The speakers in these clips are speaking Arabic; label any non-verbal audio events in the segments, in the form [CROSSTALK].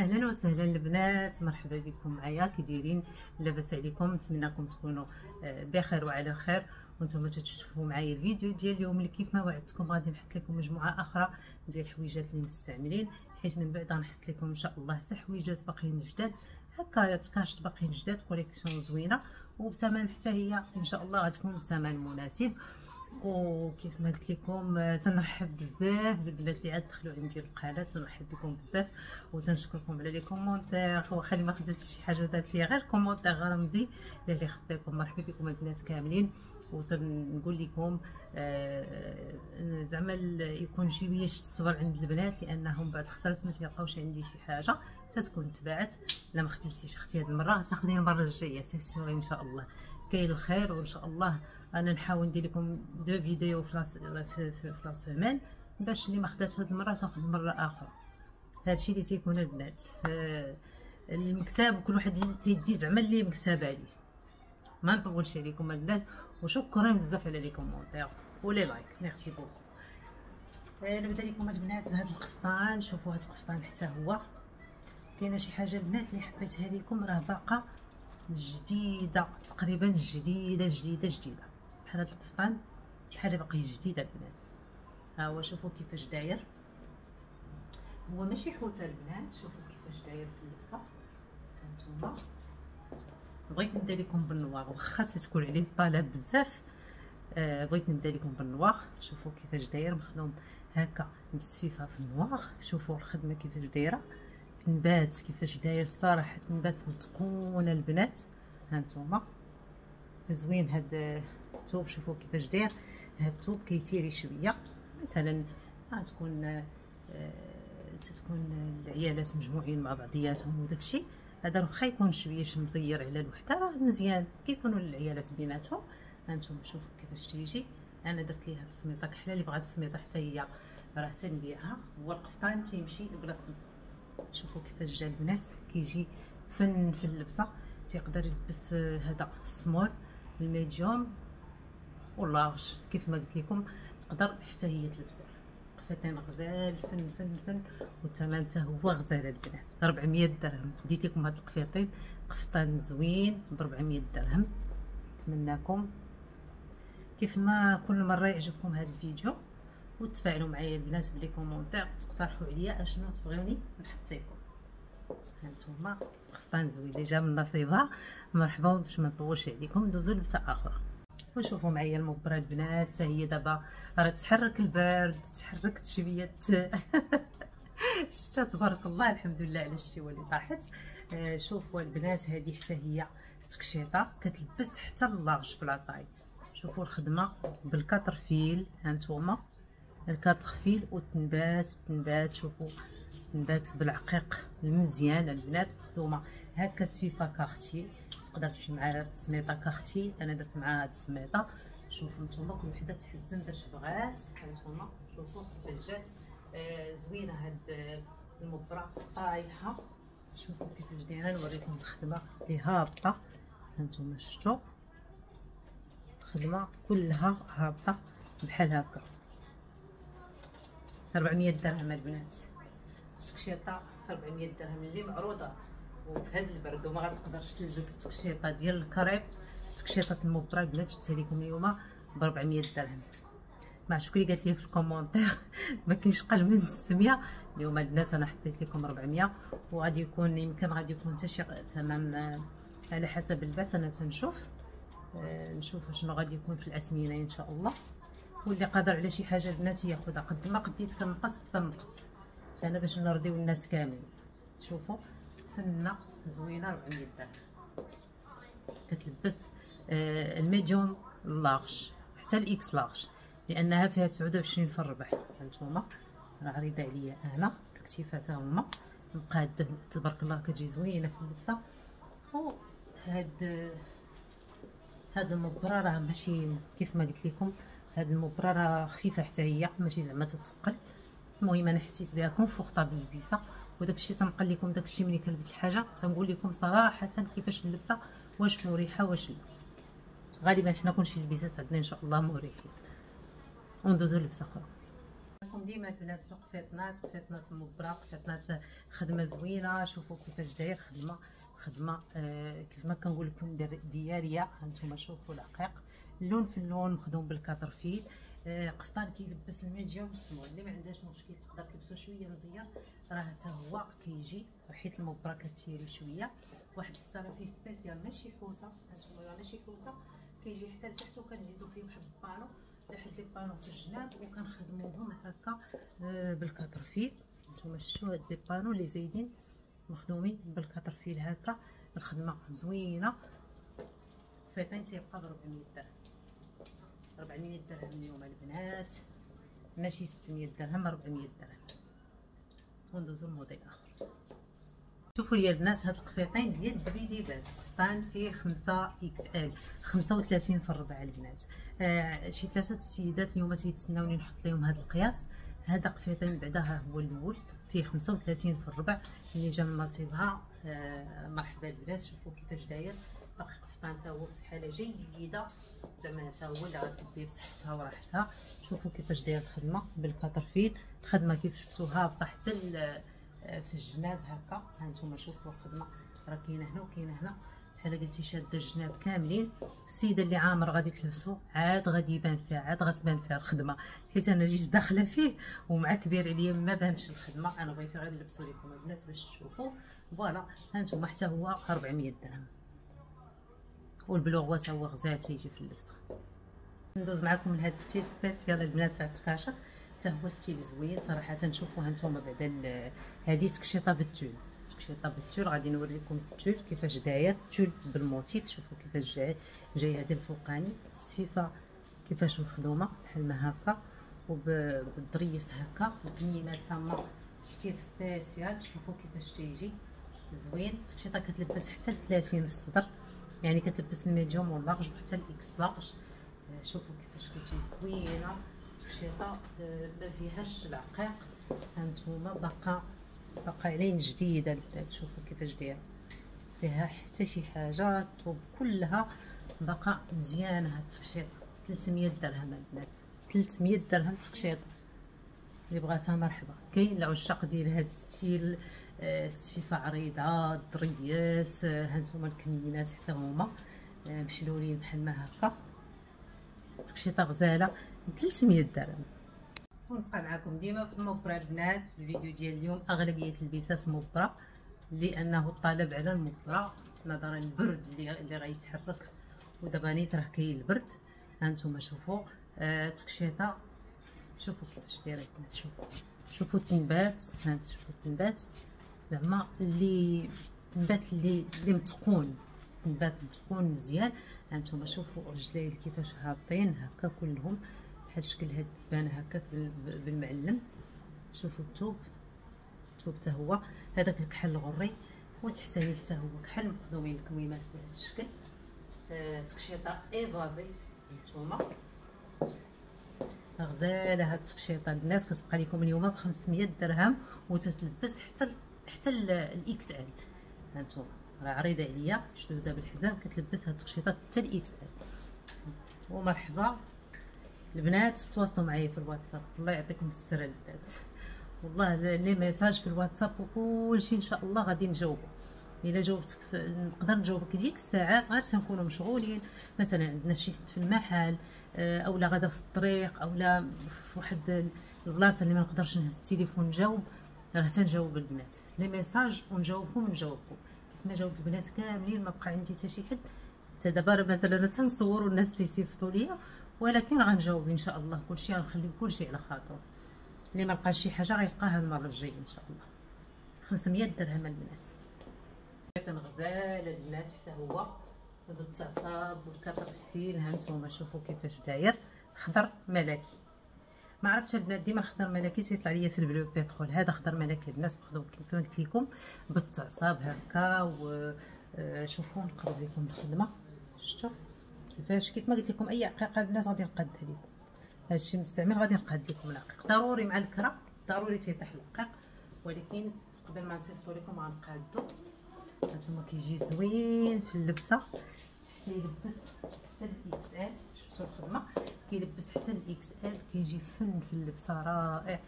أهلا وسهلا البنات. مرحبا بكم معايا. كي دايرين لاباس عليكم نتمنىكم تكونوا آه، بخير وعلى خير. وأنتم تشوفوا معايا الفيديو ديال اليوم اللي كيف ما وعدتكم غادي نحط لكم مجموعة أخرى ديال الحويجات اللي مستعملين حيت من بعد غنحط لكم إن شاء الله حتى حويجات باقيين جداد. هكا تكاشط باقيين جداد collection زوينة. وبثمن حتى هي إن شاء الله غتكون بثمن مناسب. وكيف ما قلت لكم آه، تنرحب بزاف بالبنات اللي عاد دخلوا عندي القناة تنرحب بكم بزاف وتنشكركم على les commentaires. واخا اللي ما خدات شي حاجة دارت لي غير commentaire غير merci اللي خديتكم. مرحبا بكم البنات كاملين. وتنقول لكم آه زعما يكون شوية الصبر عند البنات لأنهم بعض الخطرات ما تيلقاوش عندي شي حاجة. تتكون تبعت لا ما خديتيش أختي هذه المره تاخذي المرة الجاية. سي سيغ إن شاء الله. كاين الخير وإن شاء الله أنا نحاول ندير لكم deux vidéos في في في, في سيمين باش اللي ما خدات هاد المرة تاخذ مرة أخرى هادشي اللي تيكون البنات. آه المكسب كل واحد تيدي زعما اللي مكسب عليه. ما نطولش عليكم البنات. وشكرا بزاف على les commentaires. و les likes. Merci beaucoup. نبدأ لكم البنات بهذا القفطان. شوفوا هذا القفطان حتى هو. كاينة شي حاجة البنات اللي حطيتها لكم راه باقا جديدة. تقريبا جديدة جديدة جديدة. بحال هذا القفطان حاجة باقي جديدة البنات. ها هو شوفوا كيفاش داير. هو ماشي حوتة البنات شوفوا كيفاش داير في اللبسة. هانتوما بغيت نبدأ لكم بالنوار واخا تكون عليه الطلب بزاف. آه بغيت نبدأ لكم بالنوار. شوفوا كيفاش داير. مخدوم هكا مسفيفه في النوار. شوفوا الخدمة كيفاش دايرة. نبات كيفاش داير الصراحه نبات متقونة البنات. هانتوما زوين هاد الثوب شوفوا كيفاش داير. هاد الثوب كيتيري شوية. مثلا غتكون آه تتكون العيالات مجموعين مع بعضياتهم وداكشي هذا واخا يكون شوية مزير على الوحدة. راه مزيان. كيكونوا العيالات بيناتهم. هانتوما شوفوا كيفاش تيجي. أنا درت ليها السميطه كحله اللي بغات السميطه حتى هي. راه تنبيعها. هو القفطان تيمشي بلا سميطه شوفوا كيفاش جا البنات. كيجي فن في اللبسة. تيقدر يلبس هذا small ال medium وال large كيف ما قلت لكم تقدر حتى هي تلبسوه قفطين غزال فن فن فن والثمن حتى هو غزال البنات. 400 درهم. ديت لكم هاد القفيطين قفطان زوين ب 400 درهم. نتمنىكم كيف ما كل مرة يعجبكم هذا الفيديو وتفاعلوا معايا البنات ب les commentaires تقترحوا عليا أشنو تبغيوني نحط لكم. هانتوما قفطان زوين جا من نصيبها مرحبا باش ما نطولش عليكم. ندوزو لبسة آخرى. وشوفوا معايا المبرة البنات هي دابا راه تحرك البرد تحركت شوية. [LAUGHS] الشتا تبارك الله الحمد لله على الشتوى اللي طاحت. آه شوفوا البنات هذه حتى هي تكشيطة كتلبس حتى ال large في la taille. شوفوا الخدمة بال quatre fils هانتوما. ال quatre fils وتنبات تنبات شوفوا. تنبات بالعقيق المزيان البنات مخدومه هكا سفيفة كارتي. تقدر تمشي مع سميطه كارتي. أنا درت معها هاد السميطة. شوفوا نتوما كل وحدة تحزم باش بغات. هانتوما شوفوا كيفاش جات. آه زوينة هاد المبرة. طايحة. شوفوا كيفاش دايرة. نوريكم الخدمة اللي هابطة. هانتوما شفتوا الخدمة كلها هابطة بحال هكا. 400 درهم البنات. تكشيطه 400 درهم اللي معروضة. وفي هذا البرد وما غتقدرش تلبس التكشيطه ديال الكريب تكشيطه المبرة البنات جبتها لكم اليوم ب 400 درهم. مع شكون اللي قالت لي في ال commentaire [LAUGHS] ما كاينش قل من 600 اليوم الناس أنا حطيت لكم 400 وغادي يكون يمكن غادي يكون حتى شي ثمن على حسب الباس أنا تنشوف. آه نشوف شنو غادي يكون في الاثمنه إن شاء الله. واللي قادر على شي حاجة البنات ياخذها. قد ما قديت كنقص تنقص. أنا باش نرضيو الناس كاملين. شوفوا فنة زوينة 400 درهم كتلبس آه ال medium large حتى ال X large لأنها فيها 29 في الربع هانتوما راه عريضه عليا هنا الكتيفات هما. مقاده تبارك الله كتجي زوينة في اللبسة. و هاد هاد راه ماشي كيف ما قلت لكم هاد المبرة راه خفيفة حتى هي ماشي زعما تتقل. المهم أنا حسيت بها confortable للبسه وداكشي تنقل لكم داكشي ملي كنلبس الحاجة تنقول لكم صراحة كيفاش نلبسها واش مريحة واش لا. غالبا حنا كلشي البسات عندنا إن شاء الله مريحين. وندوزو لبسة أخرى. معكم ديما البنات في القفيطنات قفيطنات المبرة قفيطنات خدمة زوينة شوفوا كيفاش داير خدمة خدمة آه كيف ما كنقول لكم ديارية هانتوما شوفوا العقيق. اللون في اللون مخدوم بال quatre fils. آه قفطان كيلبس ال medium وال small اللي ما عندهاش مشكل تقدر تلبسو شوية مزيان. راه حتى هو كيجي حيت المبرة كتيري شوية. واحد الحصانه فيه spéciale ماشي حوتة هانتوما ماشي حوتة. كيجي حتى لتحت وكنزيدو فيه واحد ال panneau لحد les panneaux في الجناب وكنخدموهم هكا آه بال quatre fils. نتوما شفتوا هاد les panneaux اللي زايدين مخدومين بال quatre fils هكا. الخدمة زوينة. قفيطين تيبقى ب 400 درهم. 400 درهم اليوم البنات. ماشي 600 درهم 400 درهم. وندوزو لموديل آخر. شوفوا لي البنات هاد القفيطين ديال بريدي باز. قفطان فيه 5 XL. 35 في الربع البنات. آه شي ثلاثة السيدات اليوم تيتسناوني نحط لهم هاد القياس. هذا قفيطين بعدا هو الأول فيه 35 في الربع. اللي جا من نصيبها. آه مرحبا البنات شوفوا كيفاش داير باقي قفطان حتى هو في حالة جيدة. زعما حتى هو اللي غتديه بصحتها وراحتها. شوفوا كيفاش داير الخدمة بال quatre fils الخدمة كيف شفتوها حتى في الجناب هكا. ها نتوما شوفوا الخدمة. راه كاينة هنا وكاينة هنا. بحال قلتي شادة الجناب كاملين. السيدة اللي عامر غادي تلبسو. عاد غادي يبان فيها. عاد غتبان فيها الخدمة. حيت أنا جيت داخلة فيه ومع كبير عليا ما بانتش الخدمة. أنا بغيت غير نلبسو لكم البنات باش تشوفوا voilà. ها نتوما حتى هو 400 درهم. والبلوغ هو غزال تيجي في اللبسه ندوز معكم لهاد style spécial البنات تاع التكاشط حتى هو ستيل زوين صراحة نشوفوا هانتوما بعدا هذه تكشيطة بال tulle. تكشيطة بال tulle غادي نوريكم ال tulle كيفاش داير. ال tulle بال motif شوفوا كيفاش جاي جاي هذا الفوقاني. السفيفه كيفاش مخدومة بحال ما هكا. وبالضريس هكا. البنينه تما style spécial. شوفوا كيفاش تيجي. زوين. تكشيطة كتلبس حتى ل 30 في الصدر. يعني كتلبس ال medium وال large وحتى ال X large شوفوا كيفاش كتجي زوينه تكشيطه ما فيهاش العقيق هانتوما باقا باقا علين جديدة. البنات شوفوا كيفاش دايرة. فيها حتى شي حاجة الطوب كلها باقا مزيانه هاد التكشيطه 300 درهم البنات 300 درهم تكشيطه اللي بغاتها مرحبا. كاين العشاق ديال هاد الستيل. السفيفه عريضه الضرياس هانتوما الكمينات حتى هما محلولين بحال ما هكا. تكشيطة غزالة 300 درهم. ونبقى معكم ديما في المبرة البنات في الفيديو ديال اليوم أغلبية البسات مبرة لأنه الطلب على المبرة نظرا للبرد اللي غيتحرك ودابا نيت راه كاين البرد. هانتوما شوفوا آه تكشيطة. شوفوا كيفاش دايرة شوفوا شوفوا التنبات. هانت شوفوا التنبات. زعما اللي النبات اللي اللي متقون نبات متقون مزيان. هانتوما شوفوا رجليه كيفاش هابطين هكا كلهم بحال شكل هاد الدبانة هكا بالمعلم شوفوا الثوب الثوب حتى هو. هذاك الكحل الغري. والتحتاني حتى هو كحل مخدومين الكميمات بهذا الشكل. آه تكشيطه إيفازي. نتوما غزالة هاد التكشيطه الناس كتبقى لكم اليوم ب 500 درهم وتتلبس حتى حتى ال XL هانتوما راه عريضة عليا. شفتوا دابا الحزام كتلبس هاد التكشيطات حتى ال XL ومرحبا. البنات تواصلوا معايا في الواتساب. الله يعطيكم السر البنات. والله les messages في الواتساب وكلشي إن شاء الله غادي نجاوبو. إلا جاوبتك نقدر نجاوبك ديك الساعات غير تنكونوا مشغولين. مثلا عندنا شي حد في المحل آه، اولا غدا في الطريق اولا في واحد البلاصة اللي ما نقدرش نهز التليفون نجاوب. راه تنجاوب البنات. les messages ونجاوبكم ونجاوبكم. كيف ما جاوب البنات كاملين ما بقى عندي حتى شي حد. حتى دابا مثلا أنا تنصور والناس تيصيفطوا ليا ولكن غنجاوب إن شاء الله. كلشي غنخلي كلشي على خاطر. اللي ما لقاش شي حاجة غيلقاها المرة الجاية إن شاء الله. 500 درهم البنات. غزال البنات حتى هو هذا التعصاب وال quatre fils ها نتوما شوفوا كيفاش داير. خضر ملكي. ما عرفتش البنات ديما خضر ملكي تيطلع ليا في ال bleu pétrole. هذا خضر ملكي الناس مخدوم كيف قلت لكم بالتعصاب هكا وشوفوا نقرب لكم الخدمة. شفتوا؟ كيفاش؟ كيف ما قلت لكم أي عقيقة البنات غادي نقادها لكم هادشي مستعمل غادي نقاد لكم العقيق. ضروري مع الكرا ضروري تيطيح العقيق. ولكن قبل ما نصيفطو لكم غنقادو. هانتوما كيجي زوين في اللبسة. حتى يلبس حتى ال XL شفتوا الخدمه كيلبس حتى الاكس إل كيجي فن في اللبسه رائع.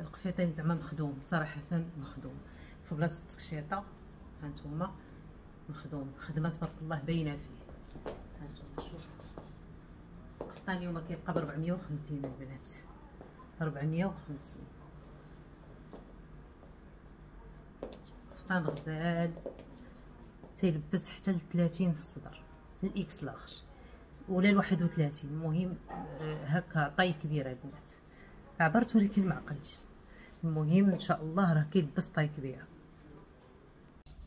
القفيطين زعما مخدوم صراحة مخدوم. في بلاصة التكشيطة هانتوما مخدوم. خدمة تبارك الله باينة فيه. هانتوما شوفوا القفطان اليوم كيبقى ب 450 البنات. 450 قفطان غزال تيلبس حتى ل 30 في الصدر. ال X large ولا ل 31 المهم آه، هكا taille كبيره البنات عبرت ولكن ما عقلتش. المهم إن شاء الله راه كيلبس taille كبيره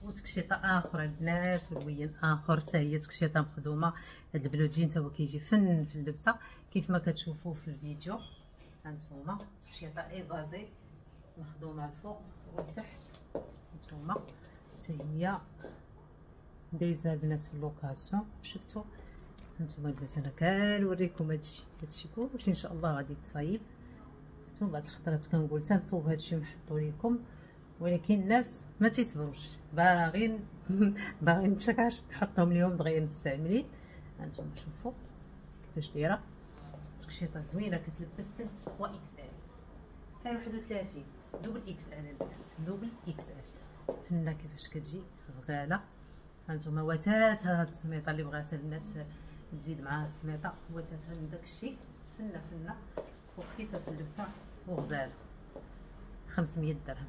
وتكشيطة أخرى البنات ولوين آخر حتى هي تكشيطة مخدومة. هاد ال bleu jean تا هو كيجي فن في اللبسة. كيف ما كتشوفوا في الفيديو هانتوما تكشيطة évasée مخدومة الفوق والتحت. هانتوما حتى هي دايزة البنات في اللوكاسيون شفتوا؟ هانتوما البنات أنا كنوريكم هادشي هادشي كلشي إن شاء الله غادي تصايب شفتوا؟ بعض الخطرات كنقول تنصوب هادشي ونحطو لكم ولكن الناس ما تيصبروش. باغيين [LAUGHS] باغيين تشكاش نحطهم اليوم دغيا مستعملين. هانتوما شوفوا كيفاش دايرة. تكشيطه زوينة كتلبس 3 XL. كاين 31 double XL البنات. double XL. فنة كيفاش كتجي؟ غزالة. هانتوما وتات هاد السميطة اللي بغات الناس تزيد معاها السميطة. وتاتها من داكشي فنة فنة وخفيفه في اللبسة وغزاله 500 درهم.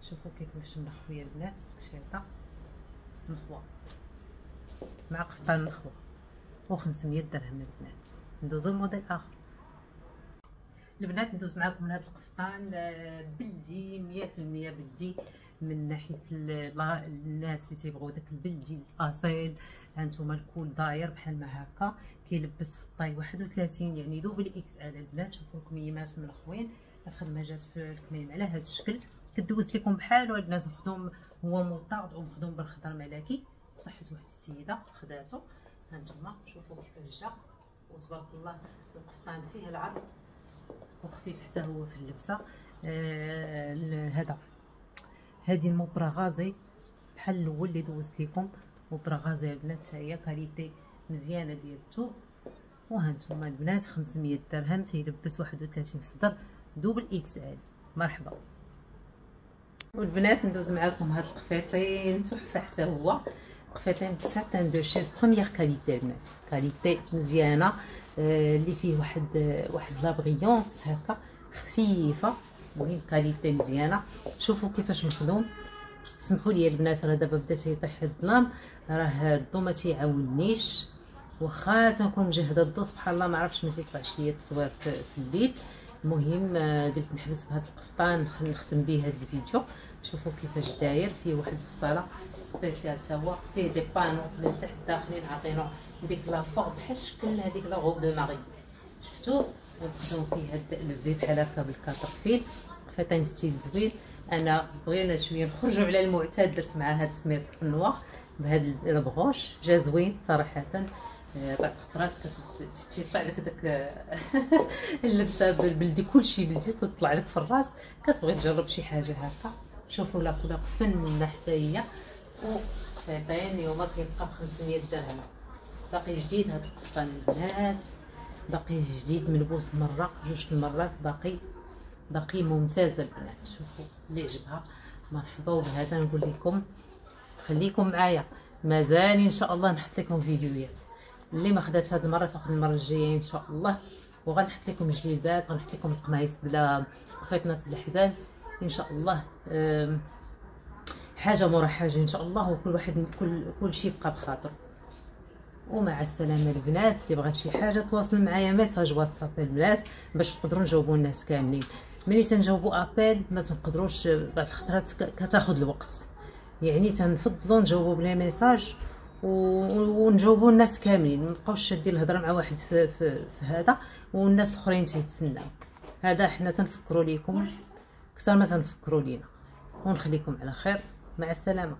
شوفوا كيفاش مخويه البنات التكشيطه مخوه مع قفطان مخوه و 500 درهم البنات ندوزو لموديل آخر. البنات ندوز معكم هذا القفطان بلدي مية في المية بلدي. من ناحية الناس اللي تيبغيو داك البلدي الأصيل. هانتوما ال col داير بحال ما هكا كيلبس في ال taille 31 يعني double XL البنات. شوفوا الكميمات من الخوين. الخدمه جات في الكميم على هذا الشكل. كدوز لكم بحال هاد الناس مخدوم هو مطاط ومخدوم بالخضر ملكي. بصحة واحد السيدة خداتو. هانتوما شوفوا كيفاش جا. وتبارك الله القفطان فيه العرض وخفيف حتى هو في اللبسة. آه هذا. هذه المبرة غازي بحال الأول اللي دوزت لكم مبرة غازي البنات هي كاليتي مزيانة ديال الثوب وهانتوما البنات 500 درهم تيلبس 31 في الصدر double XL. مرحبا. والبنات ندوز معاكم هاد القفيطين. تحفة حتى هو. قفيطين ب satin duchesse première qualité البنات qualité مزيانة. آه اللي فيه واحد واحد لابغيونس هكا خفيفة. المهم qualité مزيانة. شوفوا كيفاش مخدوم. سمحوا لي البنات راه دابا بدا تيطيح الظلام. راه الضو ما تيعاونيش واخا تنكون مجهدة الضو سبحان الله ما عرفتش ما تيطلعش ليا التصوير في, الليل المهم آه، قلت نحبس بهذا القفطان نختم به هذا الفيديو. شوفوا كيفاش داير. فيه واحد الفصالة spécial تا هو فيه des panneaux من تحت داخلين عاطينو ديك la forme بحال شكل هذيك la robe de mariée. شفتوا ونخدموا فيه هاد ال V بحال هكا بال quatre fils. قفطين style زوين. أنا بغينا شوية نخرجوا على المعتاد درت مع هاد السميط ال noir بهاد ال broche. جا زوين صراحة. آه، بعض الخطرات كتطلع لك داك [LAUGHS] اللبسة بالبلدي كلشي بلدي تطلع لك في الراس. كتبغي تجرب شي حاجة هكا. شوفوا لا كولور فنه حتى هي. وقطيطين اليوم كيبقى ب 500 درهم. باقي جديد هاد القطان البنات باقي جديد ملبوس مرة جوج المرات باقي باقي ممتازه البنات. شوفوا اللي عجبها. مرحبا وبهذا نقول لكم خليكم معايا. مازال إن شاء الله نحط لكم فيديوهات. اللي ما خدات هاد المرة تاخذ المرة الجاية إن شاء الله. وغنحط لكم الجليبات غنحط لكم القمايص بلا خيطنات بالحزام. إن شاء الله حاجة مورا حاجة إن شاء الله وكل واحد كل كل شيء بقى بخاطر. ومع السلامة البنات اللي بغات شي حاجة تواصل معايا ميساج واتساب البنات باش نقدروا نجاوبوا الناس كاملين. ملي تنجاوبوا أبيل ما تنقدروش بعض الخطرات كتاخذ الوقت. يعني تنفضلوا نجاوبوا بلا ميساج ونجاوبوا الناس كاملين. ما نبقاوش شادين الهضرة مع واحد في, في, في هذا والناس الأخرين تيتسناو هذا حنا تنفكروا لكم أكثر ما تنفكروا لينا. ونخليكم على خير. مع السلامة.